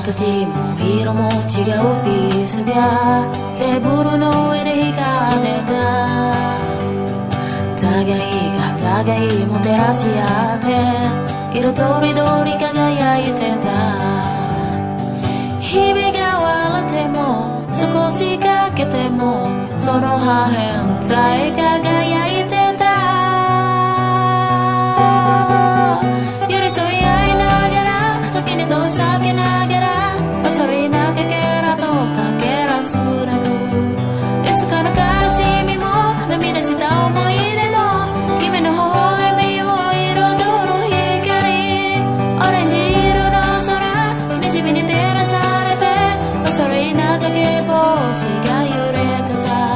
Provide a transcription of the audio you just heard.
形も色も違うピースがテーブルの上で光ってた。互いが互いも照らし合って色とりどり輝いてた。日々が笑っても少しかけてもその破片さえ輝星が揺れてた何か伝えたい